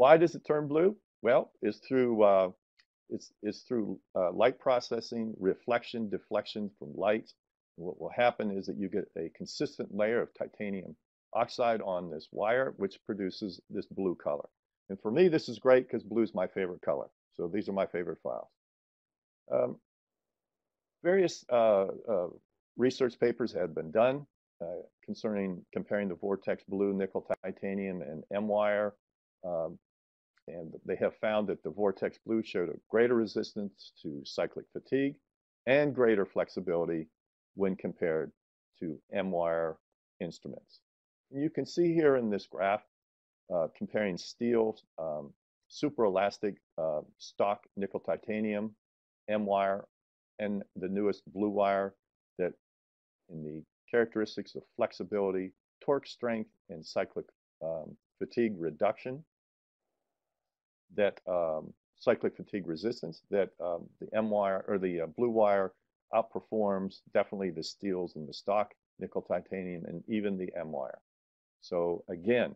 Why does it turn blue? Well, it's through uh, it's, it's through uh, light processing, reflection, deflection from light. what will happen is that you get a consistent layer of titanium oxide on this wire, which produces this blue color. And for me, this is great because blue is my favorite color. So these are my favorite files. Um, various uh, uh, research papers have been done uh, concerning comparing the Vortex Blue, nickel titanium, and M-wire. Um, and they have found that the Vortex Blue showed a greater resistance to cyclic fatigue and greater flexibility when compared to M-wire instruments. And you can see here in this graph uh, comparing steel, um, super elastic uh, stock nickel titanium, M-wire, and the newest blue wire that in the characteristics of flexibility, torque strength, and cyclic um, fatigue reduction, that um, cyclic fatigue resistance, that um, the M wire or the uh, blue wire outperforms definitely the steels and the stock nickel titanium and even the M wire. So again,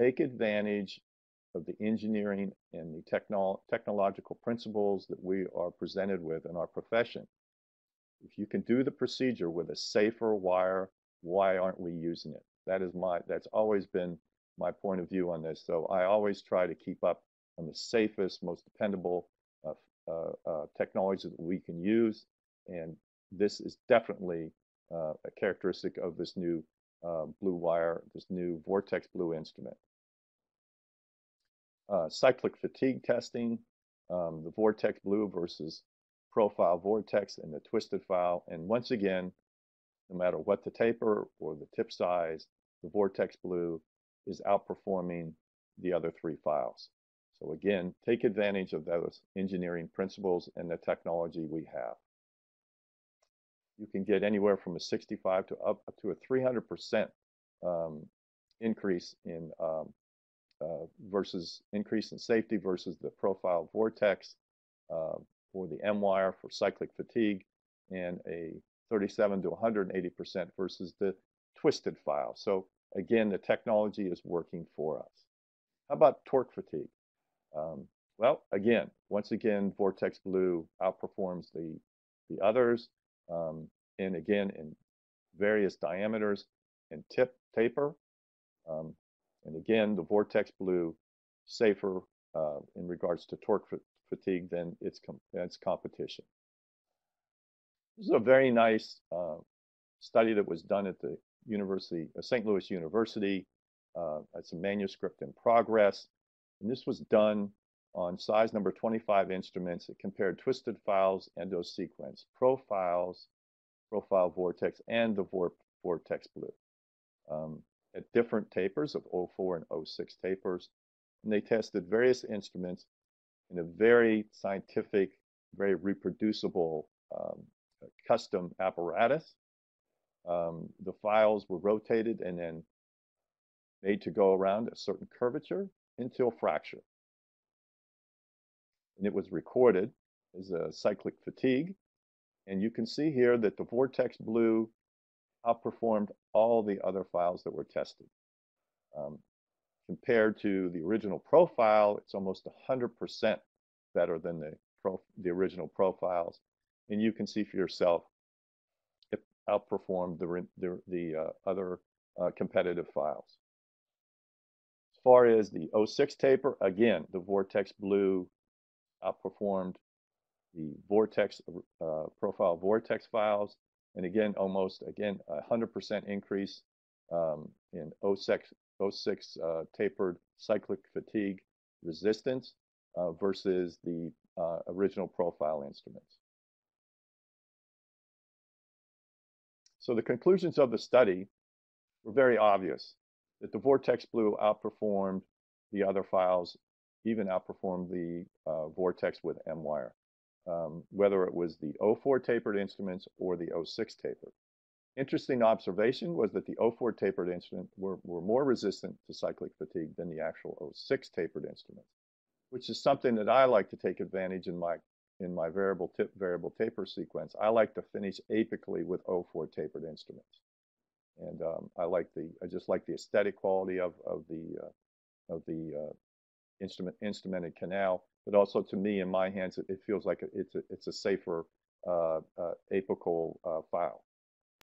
take advantage of the engineering and the technol technological principles that we are presented with in our profession. If you can do the procedure with a safer wire, why aren't we using it? That is my, that's always been my point of view on this. So I always try to keep up on the safest, most dependable uh, uh, uh, technology that we can use. And this is definitely a characteristic of this new blue wire, this new Vortex Blue instrument. Cyclic fatigue testing, um, the Vortex Blue versus profile Vortex and the twisted file. And once again, no matter what the taper or the tip size, the Vortex Blue is outperforming the other three files. So again, take advantage of those engineering principles and the technology we have. You can get anywhere from a 65 to up, up to a 300% um, increase in um, uh, versus increase in safety versus the profile vortex uh, or the M-wire for cyclic fatigue and a 37 to 180% versus the twisted file. So again, the technology is working for us. How about torque fatigue? Um, well, again, once again, Vortex Blue outperforms the, the others. Um, and again, in various diameters and tip taper. Um, and again, the Vortex Blue safer uh, in regards to torque fatigue than its, com its competition. This is a very nice uh, study that was done at the University, uh, St. Louis University. Uh, it's a manuscript in progress. And this was done on size number 25 instruments. It compared twisted files endosequence, profiles, profile vortex, and the vor vortex blue um, at different tapers of 04 and 06 tapers. And they tested various instruments in a very scientific, very reproducible um, custom apparatus. Um, the files were rotated and then made to go around a certain curvature until fracture. And it was recorded as a cyclic fatigue. And you can see here that the Vortex Blue outperformed all the other files that were tested. Um, compared to the original profile, it's almost 100% better than the, the original profiles. And you can see for yourself, it outperformed the, the, the uh, other uh, competitive files far as the 06 taper, again, the Vortex Blue outperformed the Vortex uh, profile Vortex files. And again, almost, again, a 100% increase um, in 06, 06 uh, tapered cyclic fatigue resistance uh, versus the uh, original profile instruments. So the conclusions of the study were very obvious that the Vortex Blue outperformed the other files, even outperformed the uh, Vortex with M-Wire, um, whether it was the 04 tapered instruments or the 06 tapered. Interesting observation was that the 04 tapered instrument were, were more resistant to cyclic fatigue than the actual 06 tapered instruments, which is something that I like to take advantage in my in my variable tip variable taper sequence. I like to finish apically with 04 tapered instruments and um, I like the I just like the aesthetic quality of of the uh, of the uh, instrument instrumented canal, but also to me in my hands, it, it feels like it's a, it's a safer uh, uh, apical uh, file.